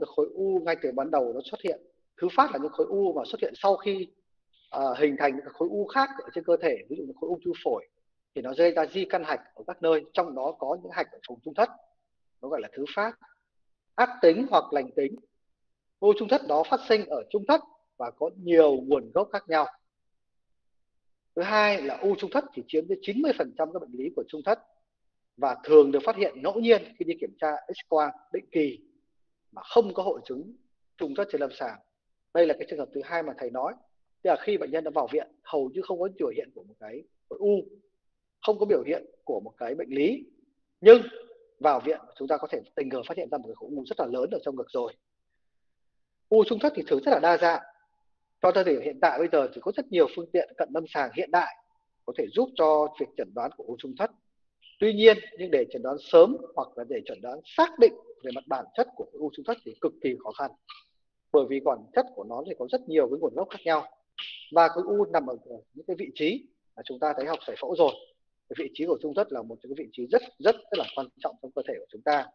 được khối u ngay từ ban đầu nó xuất hiện thứ phát là những khối u mà xuất hiện sau khi uh, hình thành những khối u khác ở trên cơ thể ví dụ như khối ung thư phổi thì nó gây ra di căn hạch ở các nơi trong đó có những hạch ở vùng trung thất nó gọi là thứ phát. Ác tính hoặc lành tính khối trung thất đó phát sinh ở trung thất và có nhiều nguồn gốc khác nhau. Thứ hai là u trung thất chỉ chiếm tới 90% các bệnh lý của trung thất và thường được phát hiện ngẫu nhiên khi đi kiểm tra x quang định kỳ mà không có hội chứng trung thất trên lâm sàng. Đây là cái trường hợp thứ hai mà thầy nói. Tức là khi bệnh nhân đã vào viện, hầu như không có biểu hiện của một cái khối u, không có biểu hiện của một cái bệnh lý. Nhưng vào viện chúng ta có thể tình cờ phát hiện ra một cái khối u rất là lớn ở trong ngực rồi. U trung thất thì thường rất là đa dạng. Cho thời điểm hiện tại bây giờ thì có rất nhiều phương tiện cận lâm sàng hiện đại có thể giúp cho việc chẩn đoán của u trung thất tuy nhiên, nhưng để chẩn đoán sớm hoặc là để chẩn đoán xác định về mặt bản chất của u trung thất thì cực kỳ khó khăn. Bởi vì bản chất của nó thì có rất nhiều cái nguồn gốc khác nhau. Và cái u nằm ở những cái vị trí mà chúng ta thấy học giải phẫu rồi. Cái vị trí của trung thất là một trong cái vị trí rất rất rất là quan trọng trong cơ thể của chúng ta.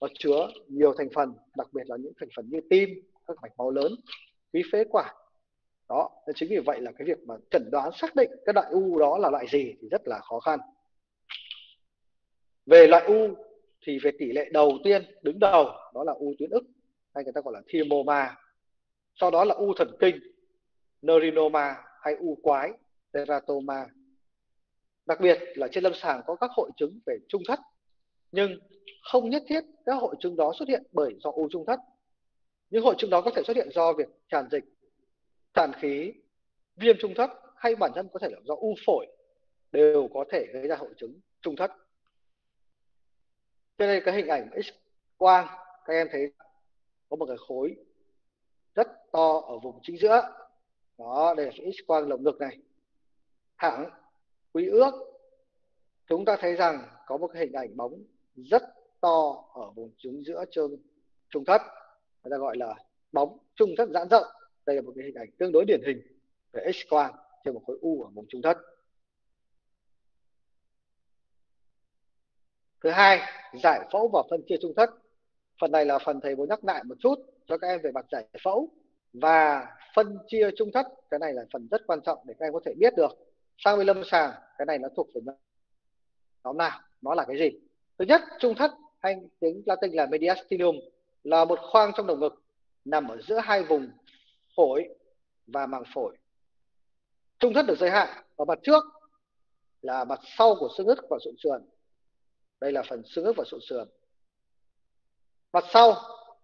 Nó chứa nhiều thành phần, đặc biệt là những thành phần như tim, các mạch máu lớn, khí phế quản. Đó chính vì vậy là cái việc mà chẩn đoán xác định cái loại u đó là loại gì thì rất là khó khăn về loại u thì về tỷ lệ đầu tiên đứng đầu đó là u tuyến ức, hay người ta gọi là thymoma sau đó là u thần kinh neurinoma hay u quái, teratoma. Đặc biệt là trên lâm sàng có các hội chứng về trung thất, nhưng không nhất thiết các hội chứng đó xuất hiện bởi do u trung thất. Những hội chứng đó có thể xuất hiện do việc tràn dịch, tràn khí, viêm trung thất, hay bản thân có thể là do u phổi, đều có thể gây ra hội chứng trung thất trên đây cái hình ảnh x quang, các em thấy có một cái khối rất to ở vùng chính giữa. Đó, đây là x quang lồng ngực này. Thẳng, quý ước. Chúng ta thấy rằng có một cái hình ảnh bóng rất to ở vùng chính giữa trương trung thất. Người ta gọi là bóng trung thất giãn rộng. Đây là một cái hình ảnh tương đối điển hình về x quang trên một khối u ở vùng trung thất. Thứ hai, giải phẫu và phân chia trung thất. Phần này là phần thầy muốn nhắc lại một chút cho các em về mặt giải phẫu và phân chia trung thất. Cái này là phần rất quan trọng để các em có thể biết được. Sang bên lâm sàng, cái này nó thuộc về nhóm nào? Nó là cái gì? Thứ nhất, trung thất hay tiếng latin là mediastinum, là một khoang trong lồng ngực, nằm ở giữa hai vùng phổi và màng phổi. Trung thất được giới hạn ở mặt trước là mặt sau của xương ức và sụn sườn đây là phần xương ức và sụn sườn. Mặt sau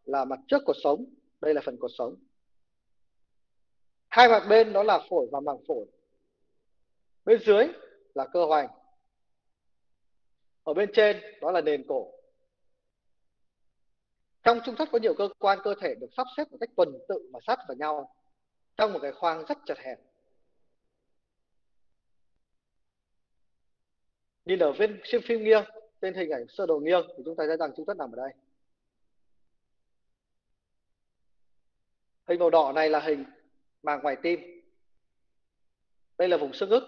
là mặt trước cột sống. Đây là phần cột sống. Hai mặt bên đó là phổi và màng phổi. Bên dưới là cơ hoành. Ở bên trên đó là nền cổ. Trong trung thất có nhiều cơ quan cơ thể được sắp xếp một cách tuần tự và sát vào nhau, trong một cái khoang rất chật hẹp. Nhìn ở bên siêu phim nghiêng trên hình ảnh sơ đồ nghiêng thì chúng ta thấy rằng trung thất nằm ở đây. Hình màu đỏ này là hình màng ngoài tim. Đây là vùng xương ức,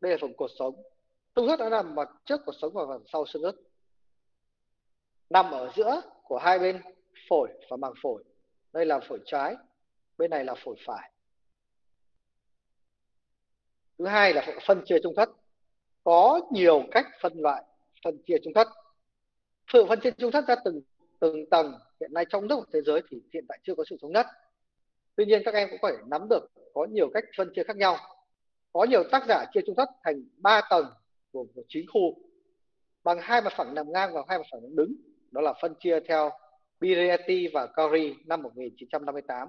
đây là vùng cột sống. Trung thất đã nằm mặt trước cột sống và phần sau xương ức. Nằm ở giữa của hai bên phổi và màng phổi. Đây là phổi trái, bên này là phổi phải. Thứ hai là phân chia trung thất. Có nhiều cách phân loại phân chia trung thất. Sự phân chia trung thất ra từng từng tầng. Hiện nay trong nước và thế giới thì hiện tại chưa có sự thống nhất. Tuy nhiên các em cũng phải nắm được có nhiều cách phân chia khác nhau. Có nhiều tác giả chia trung thất thành 3 tầng gồm có 9 khu. Bằng hai mặt phẳng nằm ngang và hai mặt phẳng đứng. Đó là phân chia theo Biretti và Corey năm 1958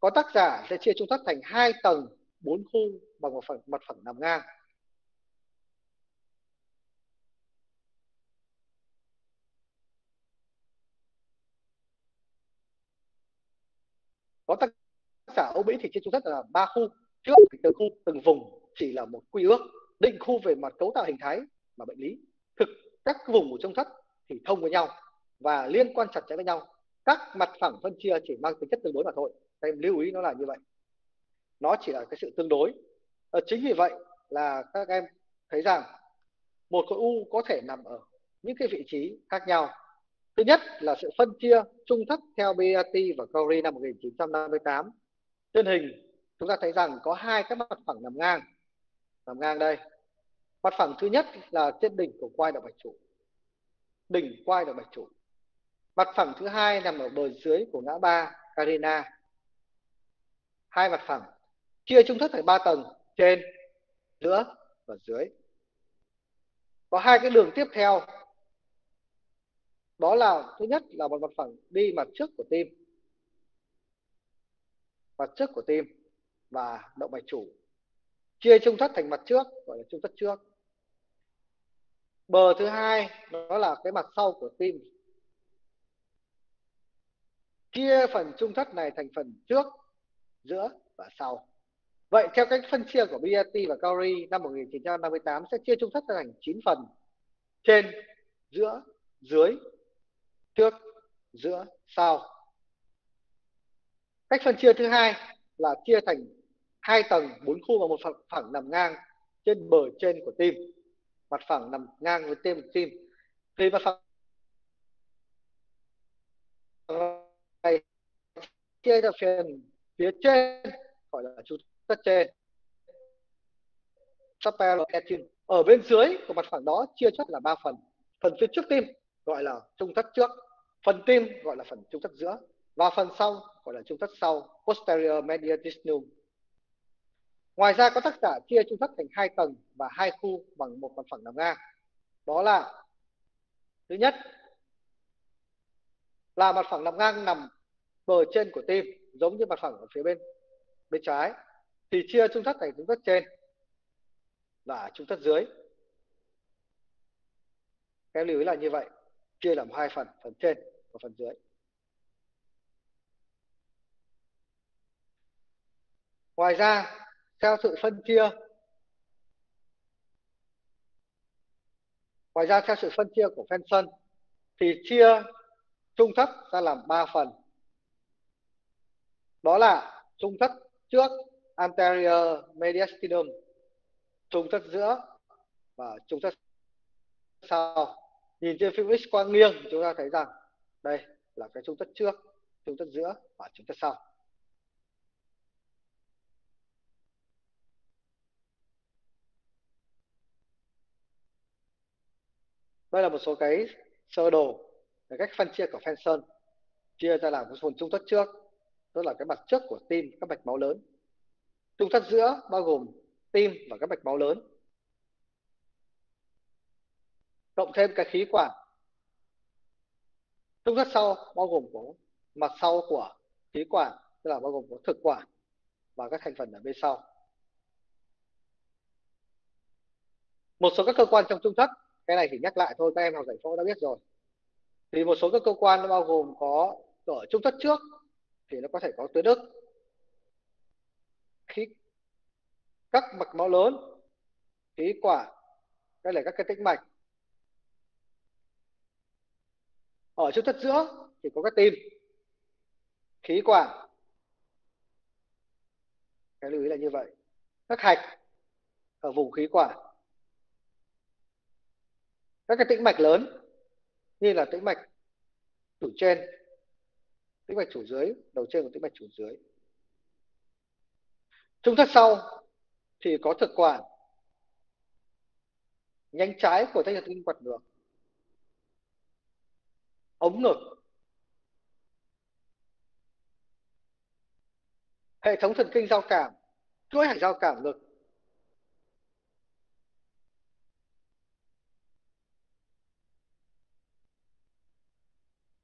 có tác giả sẽ chia trung thất thành hai tầng, bốn khu bằng một phần mặt phẳng nằm ngang. Có tác giả Âu Mỹ thì chia trung thất là ba khu. Trước từng khu từng vùng chỉ là một quy ước định khu về mặt cấu tạo hình thái và bệnh lý. Thực các vùng của trung thất thì thông với nhau và liên quan chặt chẽ với nhau. Các mặt phẳng phân chia chỉ mang tính chất tương đối mà thôi. Các em lưu ý nó là như vậy. Nó chỉ là cái sự tương đối. À, chính vì vậy là các em thấy rằng một khối u có thể nằm ở những cái vị trí khác nhau. Thứ nhất là sự phân chia trung thất theo BAT và Cowrie năm 1958. Trên hình chúng ta thấy rằng có hai cái mặt phẳng nằm ngang. Nằm ngang đây. Mặt phẳng thứ nhất là trên đỉnh của quai động mạch chủ. Đỉnh quai động mạch chủ. Mặt phẳng thứ hai nằm ở bờ dưới của ngã ba Carina. Hai mặt phẳng chia trung thất thành ba tầng, trên, giữa và dưới. Có hai cái đường tiếp theo đó là, thứ nhất là một mặt phẳng đi mặt trước của tim. Mặt trước của tim và động mạch chủ. Chia trung thất thành mặt trước, gọi là trung thất trước. Bờ thứ hai, đó là cái mặt sau của tim. Chia phần trung thất này thành phần trước, giữa và sau. Vậy theo cách phân chia của BRT và Cowrie năm 1958 sẽ chia trung thất thành 9 phần. Trên, giữa, dưới trước giữa sau. Cách phân chia thứ hai là chia thành hai tầng bốn khu và một phẳng, phẳng nằm ngang trên bờ trên của tim. Mặt phẳng nằm ngang với tim tim. Thì mặt phẳng này chia ra phần phía trên gọi là chu tất trên. Ở bên dưới của mặt phẳng đó chia chất là ba phần. Phần phía trước tim gọi là trung thất trước phần tim gọi là phần trung thất giữa và phần sau gọi là trung thất sau, posterior medial distal ngoài ra có tác giả chia trung thất thành hai tầng và hai khu bằng một mặt phẳng nằm ngang. Đó là, thứ nhất, là mặt phẳng nằm ngang nằm bờ trên của tim, giống như mặt phẳng ở phía bên bên trái. Thì chia trung thất thành trung thất trên và trung thất dưới. Em lưu ý là như vậy, chia làm hai phần phần trên và phần dưới. Ngoài ra, theo sự phân chia, ngoài ra theo sự phân chia của Fenson, thì chia trung thất ra làm ba phần. Đó là trung thất trước anterior mediastinum, trung thất giữa và trung thất sau. Nhìn trên phim x quang nghiêng chúng ta thấy rằng đây là cái trung thất trước trung thất giữa và trung thất sau. Đây là một số cái sơ đồ về cách phân chia của Fenson chia ra làm một phần trung thất trước, tức là cái mặt trước của tim các mạch máu lớn. Trung thất giữa bao gồm tim và các mạch máu lớn. Cộng thêm cái khí quản trung thất sau, bao gồm có mặt sau của khí quản, tức là bao gồm có thực quản và các thành phần ở bên sau. Một số các cơ quan trong trung thất, cái này chỉ nhắc lại thôi, các em học giải phẫu đã biết rồi. Thì một số các cơ quan nó bao gồm có ở trung thất trước, thì nó có thể có tuyến ức, khí, các mạch máu lớn, khí quả đây là các cái tĩnh mạch. Ở trung thất giữa thì có các tim. Khí quản cái lưu ý là như vậy. Các hạch ở vùng khí quản các cái tĩnh mạch lớn như là tĩnh mạch chủ trên, tĩnh mạch chủ dưới, đầu trên của tĩnh mạch chủ dưới. Trung thất sau thì có thực quản nhánh trái của thanh thần kinh quạt ngược ống ngực. Hệ thống thần kinh giao cảm, chuỗi hạch giao cảm ngực.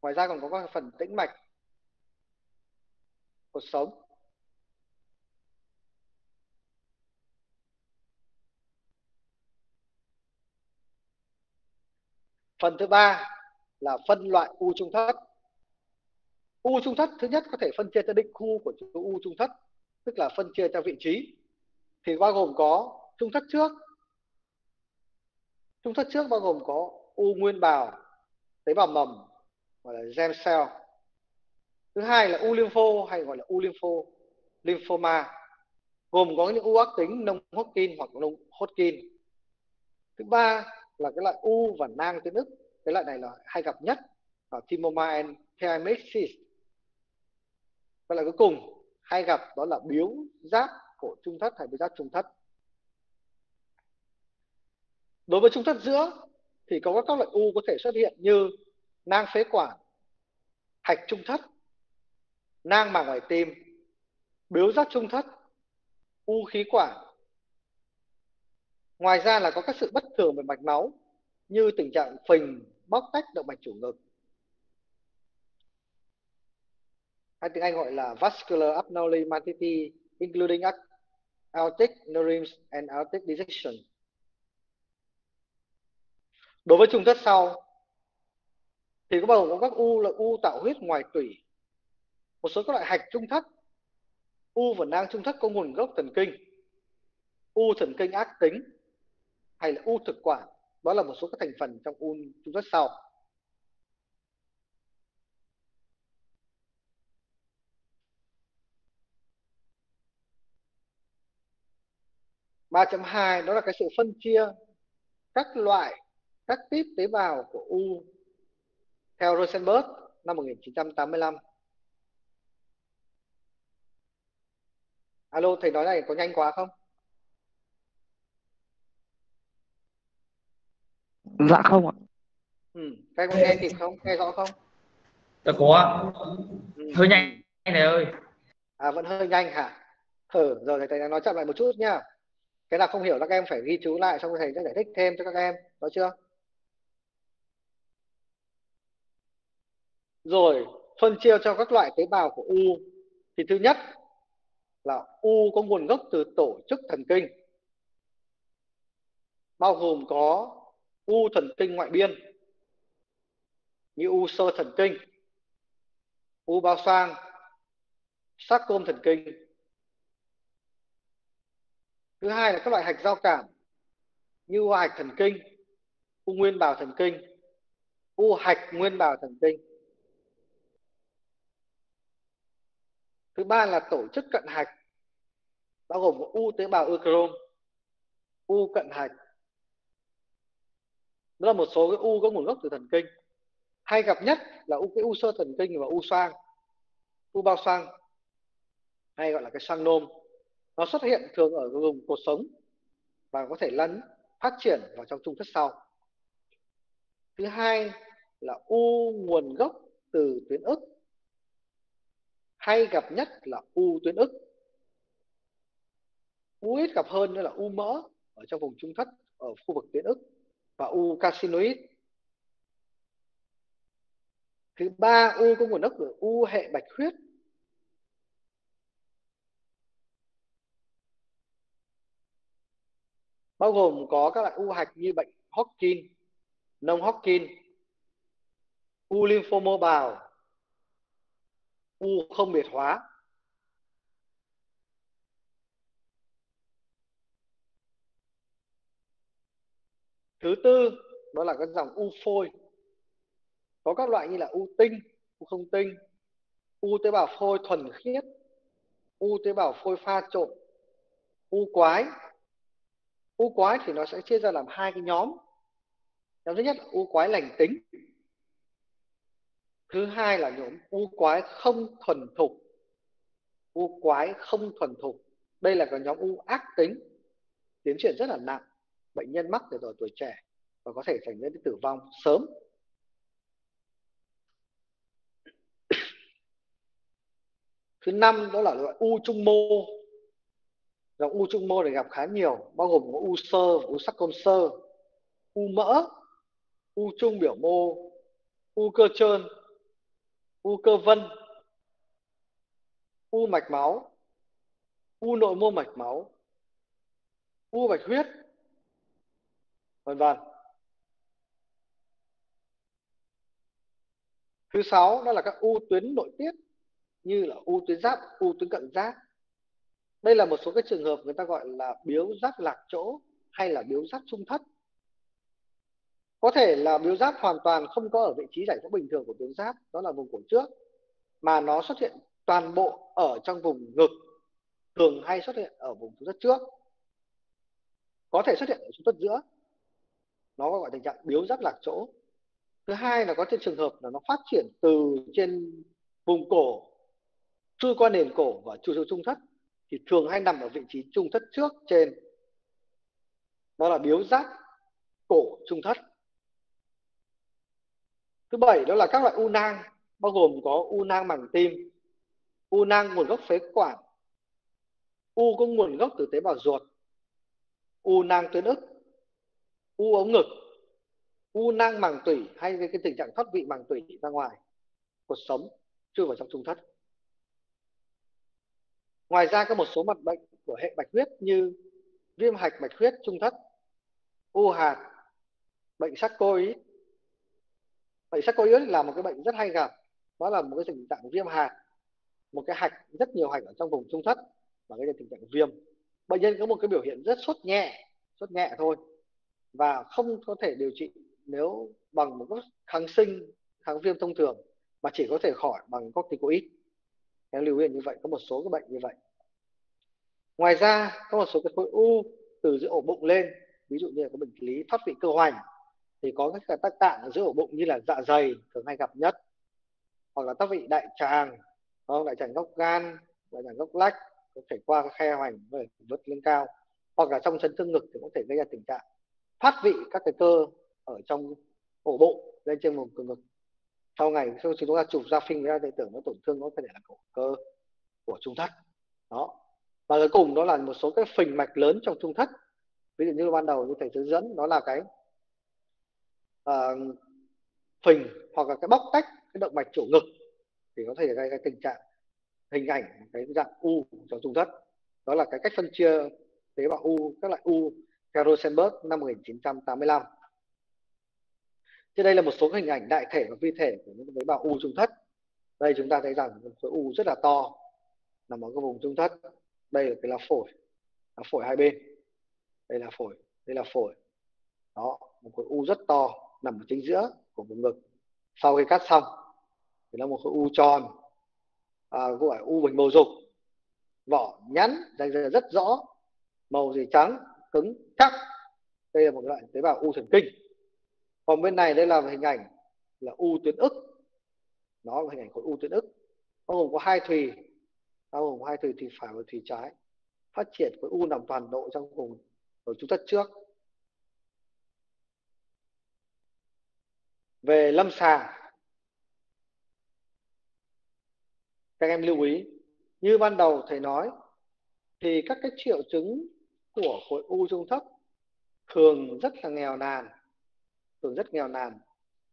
Ngoài ra còn có các phần tĩnh mạch cột sống. Phần thứ ba là phân loại u trung thất. U trung thất thứ nhất có thể phân chia theo định khu của u trung thất, tức là phân chia theo vị trí. Thì bao gồm có trung thất trước. Trung thất trước bao gồm có u nguyên bào, tế bào mầm, gọi là germ cell. Thứ hai là u lympho hay gọi là u lympho, lymphoma, gồm có những u ác tính nông Hodgkin hoặc nông Hodgkin. Thứ ba là cái loại u và nang tuyến ức cái loại này là hay gặp nhất ở thymoma and và lại cuối cùng hay gặp đó là biếu giáp cổ trung thất hay biếu giáp trung thất. Đối với trung thất giữa thì có các loại u có thể xuất hiện như nang phế quản, hạch trung thất, nang màng ngoài tim, biếu giáp trung thất, u khí quản. Ngoài ra là có các sự bất thường về mạch máu như tình trạng phình, bóc tách động mạch chủ ngực. Hay tiếng Anh gọi là vascular abnormality including aortic neurims and aortic dissection. Đối với trung thất sau, thì có bao gồm có các u là u tạo huyết ngoài tủy, một số các loại hạch trung thất. U và nang trung thất có nguồn gốc thần kinh, u thần kinh ác tính hay là u thực quản đó là một số các thành phần trong un trung thất sau. ba chấm hai, đó là cái sự phân chia các loại, các tiếp tế bào của u theo Rosenberg năm 1985 alo, thầy nói này có nhanh quá không? Dạ không ạ. Ừ. các em có nghe kịp không? Nghe rõ không? Dạ có ừ. hơi nhanh này ơi. À vẫn hơi nhanh hả? Thử rồi thầy nói chậm lại một chút nhá cái nào không hiểu các em phải ghi chú lại xong thầy sẽ giải thích thêm cho các em rõ chưa? Rồi phân chia cho các loại tế bào của u. Thì thứ nhất là u có nguồn gốc từ tổ chức thần kinh bao gồm có u thần kinh ngoại biên. Như u sơ thần kinh u bao sang, sắc sarcom thần kinh. Thứ hai là các loại hạch giao cảm như u hạch thần kinh u nguyên bào thần kinh u hạch nguyên bào thần kinh. Thứ ba là tổ chức cận hạch bao gồm u tế bào euchrome u cận hạch đó là một số cái u có nguồn gốc từ thần kinh. Hay gặp nhất là u, cái u sơ thần kinh và u xoang, u bao xoang, hay gọi là cái xoang nôm. Nó xuất hiện thường ở vùng cột sống và có thể lấn, phát triển vào trong trung thất sau. Thứ hai là u nguồn gốc từ tuyến ức. Hay gặp nhất là u tuyến ức. U ít gặp hơn nữa là u mỡ ở trong vùng trung thất, ở khu vực tuyến ức và u carcinoid thứ ba u có nguồn gốc từ u hệ bạch huyết bao gồm có các loại u hạch như bệnh Hodgkin, nông Hodgkin, u lymphoma bào, u không biệt hóa. Thứ tư đó là các dòng u phôi. Có các loại như là u tinh, u không tinh, u tế bào phôi thuần khiết, u tế bào phôi pha trộn, u quái. U quái thì nó sẽ chia ra làm hai cái nhóm. Nhóm thứ nhất là u quái lành tính thứ hai là nhóm u quái không thuần thục. U quái không thuần thục. Đây là cái nhóm u ác tính tiến triển rất là nặng bệnh nhân mắc từ rồi tuổi trẻ và có thể dẫn đến tử vong sớm. Thứ năm, đó là loại u trung mô. Dòng u trung mô này gặp khá nhiều, bao gồm có u sơ, u sắc côn sơ, u mỡ, u trung biểu mô, u cơ trơn, u cơ vân, u mạch máu, u nội mô mạch máu, u bạch huyết vân vân thứ sáu, đó là các u tuyến nội tiết, như là u tuyến giáp, u tuyến cận giáp. Đây là một số cái trường hợp người ta gọi là biếu giáp lạc chỗ hay là biếu giáp trung thất. Có thể là biếu giáp hoàn toàn không có ở vị trí giải phẫu bình thường của tuyến giáp, đó là vùng cổ trước, mà nó xuất hiện toàn bộ ở trong vùng ngực, thường hay xuất hiện ở vùng trung thất trước. Có thể xuất hiện ở trung thất giữa nó gọi tình trạng biếu giáp lạc chỗ. Thứ hai là có trên trường hợp là nó phát triển từ trên vùng cổ, chui qua nền cổ và chui xuống trung thất. Thì thường hay nằm ở vị trí trung thất trước trên. Đó là biếu giáp cổ trung thất. Thứ bảy đó là các loại u nang, bao gồm có u nang màng tim, u nang nguồn gốc phế quản, u có nguồn gốc từ tế bào ruột, u nang tuyến ức u ống ngực u nang màng tủy hay cái, cái tình trạng thoát vị màng tủy ra ngoài cuộc sống chui vào trong trung thất. Ngoài ra có một số mặt bệnh của hệ bạch huyết như viêm hạch bạch huyết trung thất u hạt bệnh sắc ý. bệnh sắc ý là một cái bệnh rất hay gặp đó là một cái tình trạng viêm hạt một cái hạch rất nhiều hạch ở trong vùng trung thất và gây ra tình trạng viêm. Bệnh nhân có một cái biểu hiện rất sốt nhẹ sốt nhẹ thôi và không có thể điều trị nếu bằng một kháng sinh, kháng viêm thông thường, mà chỉ có thể khỏi bằng corticoid. Em lưu ý như vậy, có một số các bệnh như vậy. Ngoài ra, có một số cái khối u từ giữa ổ bụng lên, ví dụ như là có bệnh lý thoát vị cơ hoành, thì có các tác tạng ở giữa ổ bụng như là dạ dày, thường hay gặp nhất, hoặc là thoát vị đại tràng không đại tràng gốc gan, đại tràng gốc lách, có thể qua cái khe hoành và vượt lên cao, hoặc là trong chấn thương ngực thì có thể gây ra tình trạng thoát vị các cái cơ ở trong ổ bụng lên trên vùng cường ngực. Sau ngày khi chúng ta chụp ra phim ra thì tưởng nó tổn thương nó có thể là cổ cơ của trung thất. Đó. Và cuối cùng đó là một số cái phình mạch lớn trong trung thất. Ví dụ như ban đầu như thầy hướng dẫn đó là cái uh, phình hoặc là cái bóc tách cái động mạch chủ ngực thì có thể gây cái tình trạng hình ảnh cái dạng u trong trung thất. Đó là cái cách phân chia tế bào u các loại u theo Rosenberg năm 1985 trên đây là một số hình ảnh đại thể và vi thể của những tế bào u trung thất. Đây chúng ta thấy rằng một khối u rất là to nằm ở cái vùng trung thất. Đây là cái lá phổi lá phổi hai bên. Đây là phổi đây là phổi. Đó một khối u rất to nằm ở chính giữa của vùng ngực. Sau khi cắt xong thì nó một khối u tròn à, gọi u bình bầu dục. Vỏ nhắn dày rất rõ màu gì trắng cứng chắc. Đây là một loại tế bào u thần kinh. Còn bên này đây là hình ảnh là u tuyến ức. Nó là hình ảnh khối u tuyến ức. Bao gồm có hai thùy. Bao gồm có hai thùy thùy phải và thùy trái. Phát triển khối u nằm toàn độ trong vùng ở chúng ta trước. Về lâm sàng. Các em lưu ý. Như ban đầu thầy nói, thì các cái triệu chứng của khối u trung thất thường rất là nghèo nàn, thường rất nghèo nàn.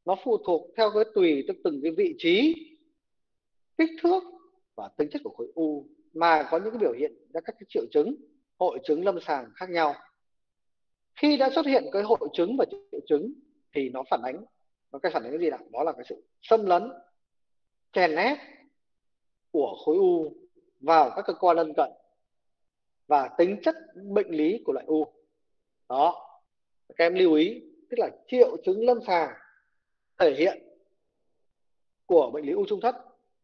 Nó phụ thuộc theo cái tùy tức từng cái vị trí, kích thước và tính chất của khối u, mà có những cái biểu hiện ra các cái triệu chứng, hội chứng lâm sàng khác nhau. Khi đã xuất hiện cái hội chứng và triệu chứng thì nó phản ánh, nó cái phản ánh cái gì nào? Đó là cái sự xâm lấn, chèn ép của khối u vào các cơ quan lân cận và tính chất bệnh lý của loại u. Đó. Các em lưu ý, tức là triệu chứng lâm sàng thể hiện của bệnh lý u trung thất,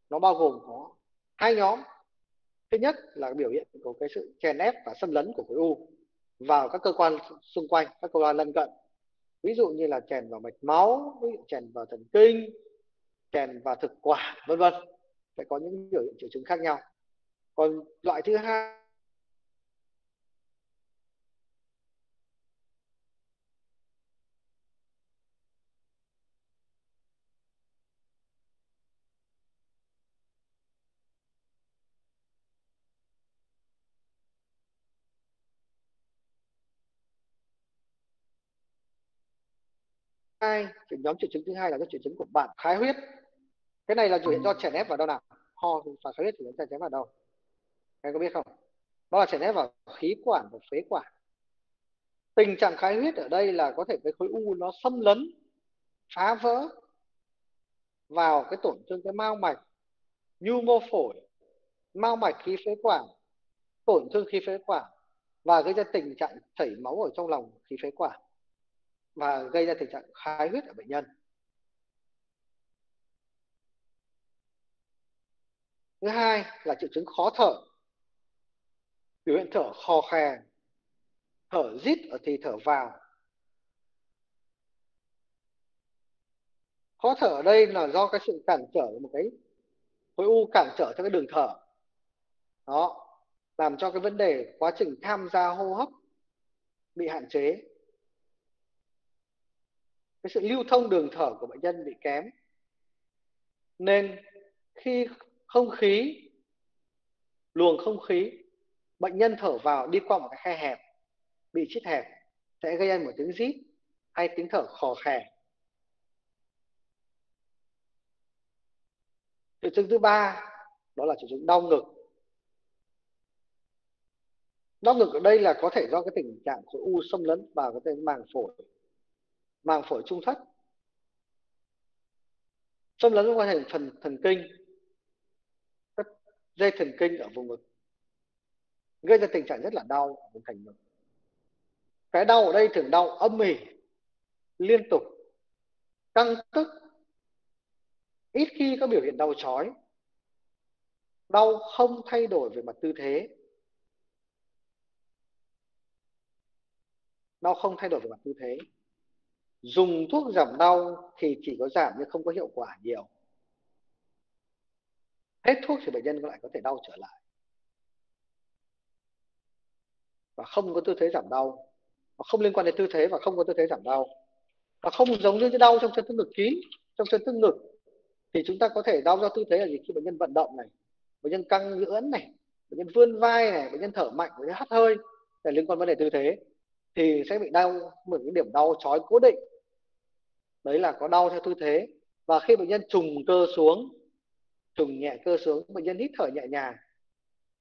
nó bao gồm có hai nhóm. Thứ nhất là biểu hiện của cái sự chèn ép và xâm lấn của khối u vào các cơ quan xung quanh, các cơ quan lân cận. Ví dụ như là chèn vào mạch máu, ví dụ chèn vào thần kinh, chèn vào thực quản, vân vân. Sẽ có những biểu hiện triệu chứng khác nhau. Còn loại thứ hai hai nhóm triệu chứng thứ hai là cái triệu chứng của bạn khái huyết. Cái này là biểu hiện do chèn ép vào đâu nào? Ho và khái huyết thì chèn ép vào đâu? Em có biết không? Đó là chèn ép vào khí quản và phế quản. Tình trạng khái huyết ở đây là có thể cái khối u nó xâm lấn phá vỡ vào cái tổn thương cái mao mạch nhu mô phổi mao mạch khí phế quản tổn thương khí phế quản và gây ra tình trạng chảy máu ở trong lòng khí phế quản và gây ra tình trạng khái huyết ở bệnh nhân. Thứ hai là triệu chứng khó thở. Biểu hiện thở khò khè, thở rít ở thì thở vào. khó thở ở đây là do cái sự cản trở một cái khối u cản trở cho cái đường thở đó làm cho cái vấn đề quá trình tham gia hô hấp bị hạn chế cái sự lưu thông đường thở của bệnh nhân bị kém. Nên khi không khí, luồng không khí, bệnh nhân thở vào đi qua một cái khe hẹp, bị chít hẹp, sẽ gây ra một tiếng rít hay tiếng thở khò khè. Triệu chứng thứ ba, đó là triệu chứng đau ngực. Đau ngực ở đây là có thể do cái tình trạng khối u xâm lấn vào cái màng phổi màng phổi trung thất. Xâm lấn qua thành phần thần kinh, các dây thần kinh ở vùng ngực, gây ra tình trạng rất là đau ở vùng thành ngực. Cái đau ở đây thường đau âm ỉ, liên tục, căng tức, ít khi có biểu hiện đau chói, đau không thay đổi về mặt tư thế, đau không thay đổi về mặt tư thế dùng thuốc giảm đau thì chỉ có giảm nhưng không có hiệu quả nhiều. Hết thuốc thì bệnh nhân lại có thể đau trở lại. Và không có tư thế giảm đau. Và không liên quan đến tư thế và không có tư thế giảm đau. Và không giống như cái đau trong chân tức ngực kín, trong chân tức ngực, thì chúng ta có thể đau do tư thế là gì? Khi bệnh nhân vận động này, bệnh nhân căng giữa này, bệnh nhân vươn vai này, bệnh nhân thở mạnh, bệnh nhân hắt hơi, là liên quan vấn đề tư thế thì sẽ bị đau một cái điểm đau chói cố định. Đấy là có đau theo tư thế. Và khi bệnh nhân trùng cơ xuống, trùng nhẹ cơ xuống, bệnh nhân hít thở nhẹ nhàng,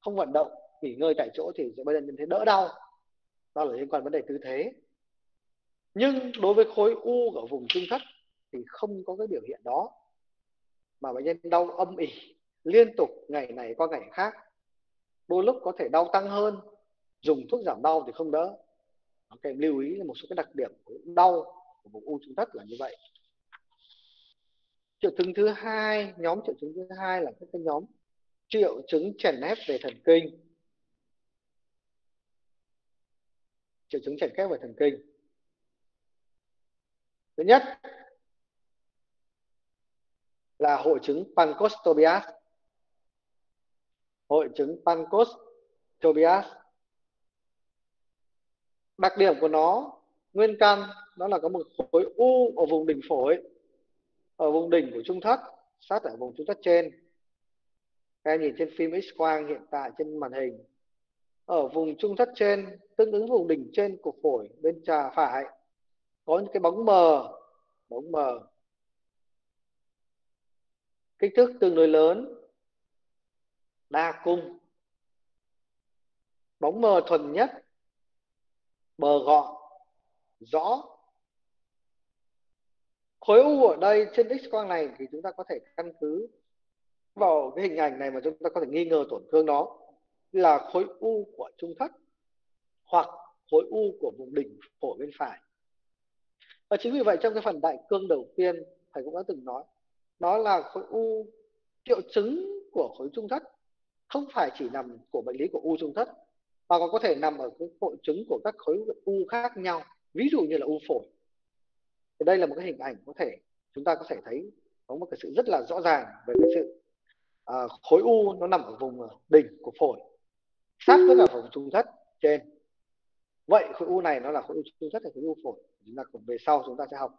không vận động, nghỉ ngơi tại chỗ thì sẽ bệnh nhân thấy đỡ đau. Đó là liên quan vấn đề tư thế. Nhưng đối với khối u ở vùng trung thất thì không có cái biểu hiện đó. Mà bệnh nhân đau âm ỉ liên tục, ngày này qua ngày khác. Đôi lúc có thể đau tăng hơn, dùng thuốc giảm đau thì không đỡ các em lưu ý là một số cái đặc điểm của đau của vùng u trung thất là như vậy. Triệu chứng thứ hai, nhóm triệu chứng thứ hai là các cái nhóm triệu chứng chèn ép về thần kinh. Triệu chứng chèn ép về thần kinh. Thứ nhất là hội chứng pancostobias hội chứng pancostobias đặc điểm của nó, nguyên căn đó là có một khối u ở vùng đỉnh phổi, ở vùng đỉnh của trung thất, sát ở vùng trung thất trên. Các em nhìn trên phim x quang hiện tại trên màn hình. Ở vùng trung thất trên, tương ứng vùng đỉnh trên của phổi bên trà phải, có những cái bóng mờ bóng mờ. Kích thước tương đối lớn, đa cung. Bóng mờ thuần nhất bờ gọn rõ. Khối u ở đây trên x quang này thì chúng ta có thể căn cứ vào cái hình ảnh này mà chúng ta có thể nghi ngờ tổn thương đó là khối u của trung thất hoặc khối u của vùng đỉnh phổi bên phải. Và chính vì vậy trong cái phần đại cương đầu tiên, thầy cũng đã từng nói, đó là khối u triệu chứng của khối trung thất không phải chỉ nằm của bệnh lý của u trung thất mà còn có thể nằm ở cái hội chứng của các khối u khác nhau ví dụ như là u phổi. Thì đây là một cái hình ảnh có thể chúng ta có thể thấy có một cái sự rất là rõ ràng về cái sự à, khối u nó nằm ở vùng đỉnh của phổi sát với cả vùng trung thất trên. Vậy khối u này nó là khối u trung thất hay khối u phổi? Chúng ta cùng về sau chúng ta sẽ học.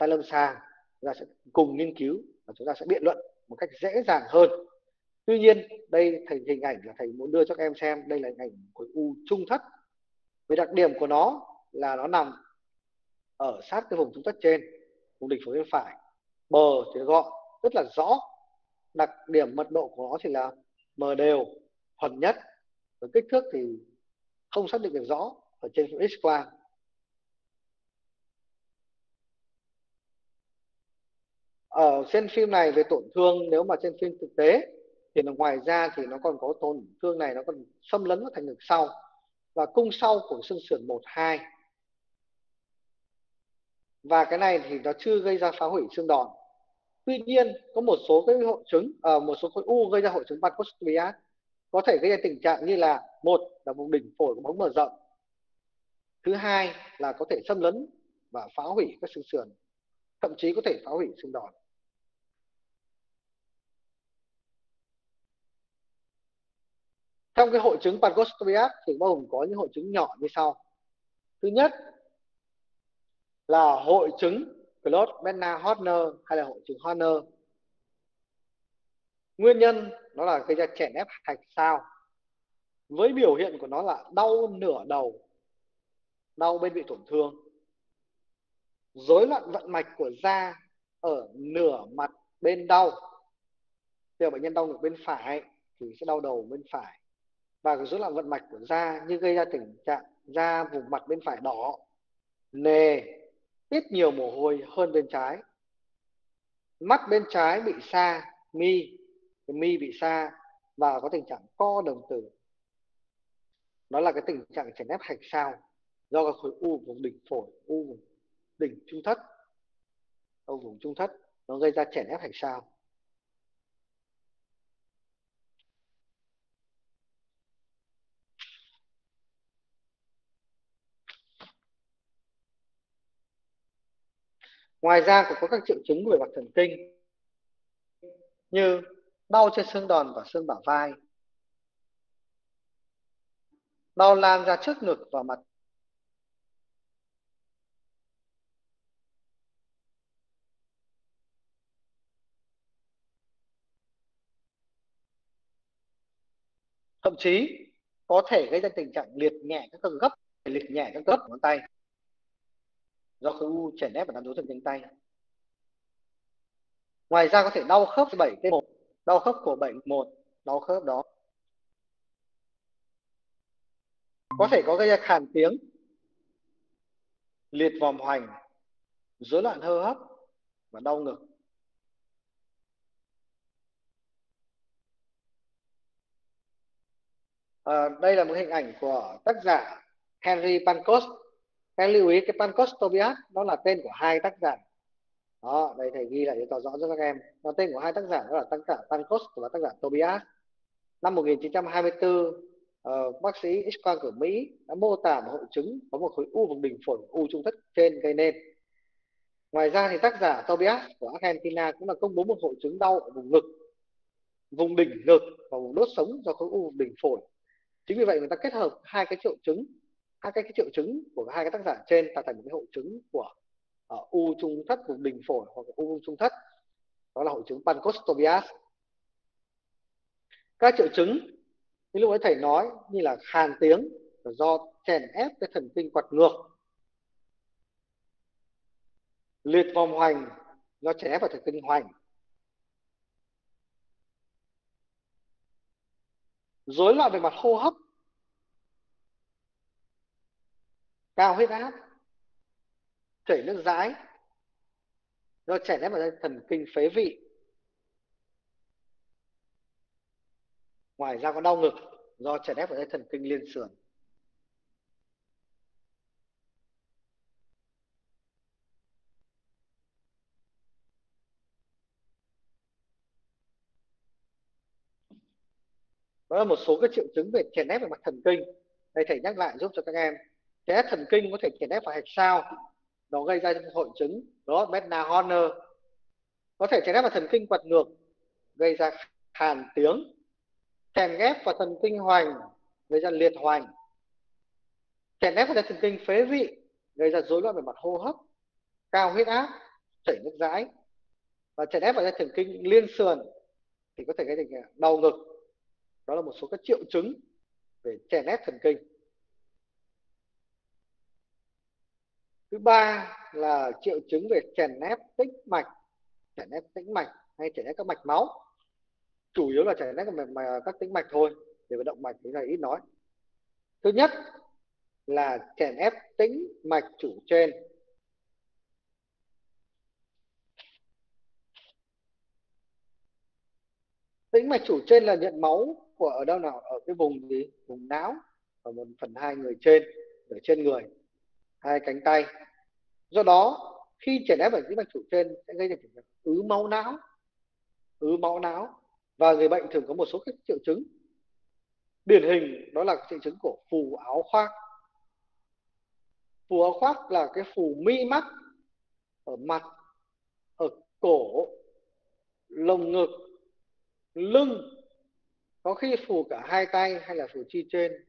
Sai lâm sàng chúng ta sẽ cùng nghiên cứu và chúng ta sẽ biện luận một cách dễ dàng hơn tuy nhiên, đây thành hình ảnh là thầy muốn đưa cho các em xem, đây là hình ảnh khối u trung thất. Về đặc điểm của nó là nó nằm ở sát cái vùng trung thất trên, vùng đỉnh phổi bên phải, bờ thì gọn, rất là rõ. Đặc điểm mật độ của nó thì là mờ đều, thuần nhất. Và kích thước thì không xác định được rõ ở trên x quang. Ở trên phim này về tổn thương, nếu mà trên phim thực tế thì nó ngoài ra thì nó còn có tổn thương này nó còn xâm lấn vào thành ngực sau và cung sau của xương sườn 1 2 và cái này thì nó chưa gây ra phá hủy xương đòn. Tuy nhiên có một số cái hội chứng uh, một số khối u gây ra hội chứng Pancostrias có thể gây ra tình trạng như là một là vùng đỉnh phổi có bóng mở rộng thứ hai là có thể xâm lấn và phá hủy các xương sườn thậm chí có thể phá hủy xương đòn. Trong cái hội chứng Pancostobia thì bao gồm có những hội chứng nhỏ như sau. Thứ nhất là hội chứng Claude Bernard Horner hay là hội chứng Horner. Nguyên nhân nó là gây ra chèn ép hạch sao. Với biểu hiện của nó là đau nửa đầu, đau bên bị tổn thương. Rối loạn vận mạch của da ở nửa mặt bên đau. Khi bệnh nhân đau ngược bên phải thì sẽ đau đầu bên phải và rối loạn vận mạch của da như gây ra tình trạng da vùng mặt bên phải đỏ, nề tiết nhiều mồ hôi hơn bên trái. Mắt bên trái bị xa mi mi bị xa và có tình trạng co đồng tử. Đó là cái tình trạng chèn ép hạch sao do các khối u vùng đỉnh phổi, u vùng đỉnh trung thất, u vùng trung thất nó gây ra chèn ép hạch sao ngoài ra còn có các triệu chứng về mặt thần kinh, như đau trên xương đòn và xương bả vai, đau lan ra trước ngực và mặt. Thậm chí có thể gây ra tình trạng liệt nhẹ các cơ gấp, liệt nhẹ các gấp ngón tay do khối u chèn ép và nằm dấu thần kinh tay. Ngoài ra có thể đau khớp 7 t 1 đau khớp của bệnh một đau khớp đó. Có thể có gây ra khàn tiếng liệt vòng hoành rối loạn hô hấp và đau ngực. À, đây là một hình ảnh của tác giả Henry Pancoast các lưu ý cái Pankos Tobias đó là tên của hai tác giả. Đó đây thầy ghi lại để tỏ rõ cho các em. Nó tên của hai tác giả đó là tác giả Pankos và tác giả Tobias. Năm 1924 uh, ờ, bác sĩ X quang của Mỹ đã mô tả một hội chứng có một khối u vùng đỉnh phổi u trung thất trên gây nên. Ngoài ra thì tác giả Tobias của Argentina cũng là công bố một hội chứng đau ở vùng ngực vùng đỉnh ngực và vùng đốt sống do khối u vùng đỉnh phổi. Chính vì vậy người ta kết hợp hai cái triệu chứng hai cái, cái triệu chứng của hai cái tác giả trên tạo thành một cái hội chứng của uh, u trung thất vùng đình phổi hoặc u trung thất. Đó là hội chứng Pancostobias các triệu chứng như lúc ấy thầy nói như là khàn tiếng là do chèn ép cái thần kinh quạt ngược. Liệt vòng hoành do chèn ép vào thần kinh hoành. Rối loạn về mặt hô hấp cao huyết áp, chảy nước dãi, do chảy ép vào thần kinh phế vị. Ngoài ra có đau ngực, do chảy ép vào dây thần kinh liên sườn đó là một số các triệu chứng về chèn ép về mặt thần kinh. Đây thầy nhắc lại giúp cho các em chèn ép thần kinh có thể chèn ép vào hạch sao. Nó gây ra hội chứng, đó Bednar Horner. Có thể chèn ép vào thần kinh quạt ngược, gây ra hàn tiếng. Chèn ép vào thần kinh hoành, gây ra liệt hoành. Chèn ép vào thần kinh phế vị, gây ra rối loạn về mặt hô hấp, cao huyết áp, chảy nước dãi. Và chèn ép vào dây thần kinh liên sườn thì có thể gây thành đau ngực. Đó là một số các triệu chứng về chèn ép thần kinh. Thứ ba là triệu chứng về chèn ép tĩnh mạch. Chèn ép tĩnh mạch hay chèn ép các mạch máu. Chủ yếu là chèn ép các, mạch, các tĩnh mạch thôi để động mạch thì là ít nói. Thứ nhất là chèn ép tĩnh mạch chủ trên. Tĩnh mạch chủ trên là nhận máu của ở đâu nào? Ở cái vùng gì? Vùng não ở một phần hai người trên ở trên người hai cánh tay. Do đó, khi chèn ép ở tĩnh mạch chủ trên sẽ gây ra tình ứ máu não, ứ máu não, và người bệnh thường có một số các triệu chứng. Điển hình đó là triệu chứng của phù áo khoác. Phù áo khoác là cái phù mi mắt, ở mặt, ở cổ, lồng ngực, lưng. Có khi phù cả hai tay hay là phù chi trên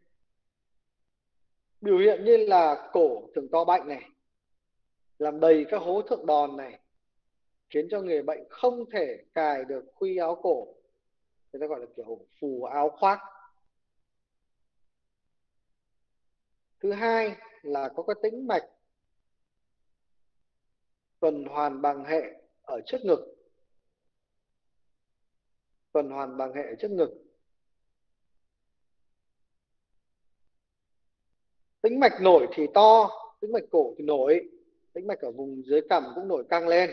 biểu hiện như là cổ thường to bệnh này, làm đầy các hố thượng đòn này, khiến cho người bệnh không thể cài được khuy áo cổ, người ta gọi là kiểu phù áo khoác. Thứ hai là có cái tĩnh mạch tuần hoàn bằng hệ ở trước ngực. Tuần hoàn bằng hệ ở trước ngực tĩnh mạch nổi thì to, tĩnh mạch cổ thì nổi. Tĩnh mạch ở vùng dưới cằm cũng nổi căng lên.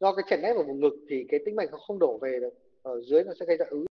Do cái chèn ép ở vùng ngực thì cái tĩnh mạch nó không đổ về được. Ở dưới nó sẽ gây ra ứ.